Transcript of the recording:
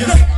Yo sé